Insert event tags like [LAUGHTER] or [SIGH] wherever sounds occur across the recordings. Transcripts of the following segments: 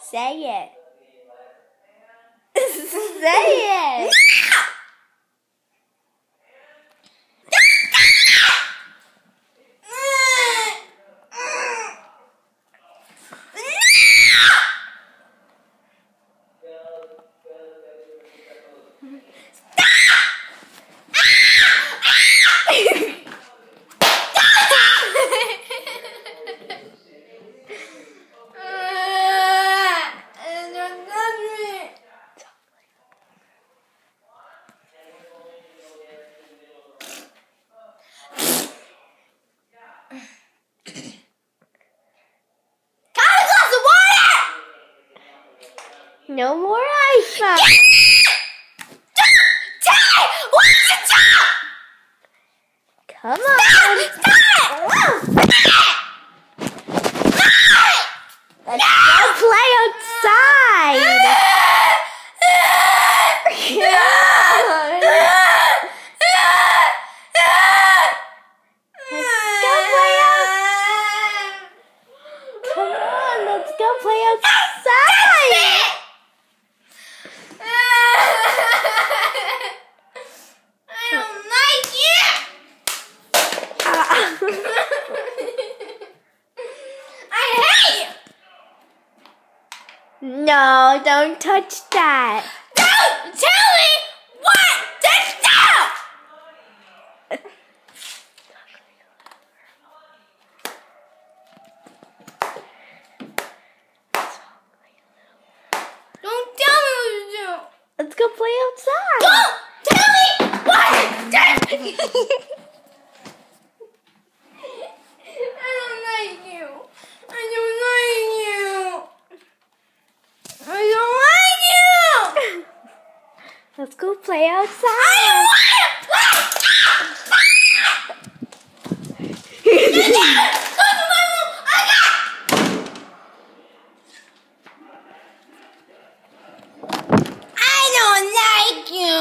Say it. [LAUGHS] Say it. No more iPhone. Come on. Let's go play outside. Come on, let's go play outside. I don't like it. I hate you. no, don't touch that. Don't tell me what to do. Don't tell me what to do. Let's go play outside. Don't tell me what to do. [LAUGHS] I don't like you. I don't like you. I don't like you. Let's go play outside. don't want to play. Go to my room. I got. I don't like you.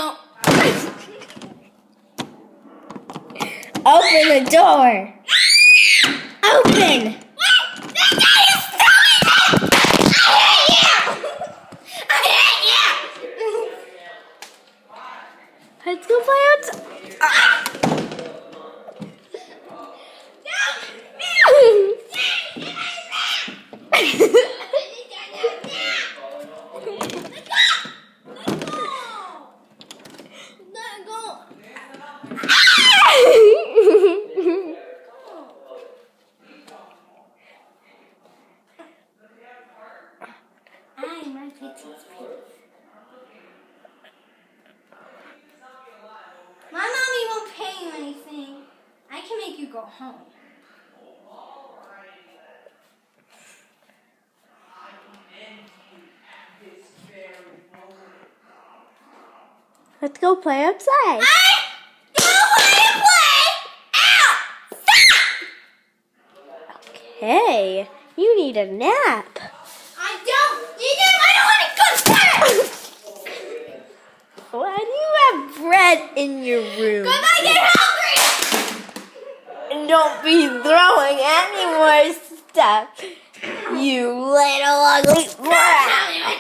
Open the door. Open. What? That guy is stealing it. I hate you. I hate you. Let's go play outside. My ah! Go home. Let's go play outside. I don't want to play outside. Hey, you need a nap. I don't need it. I don't want to go there. Why do you have bread in your room? Because I get hungry. And don't be throwing any more stuff. You little ugly brat.